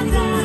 Father.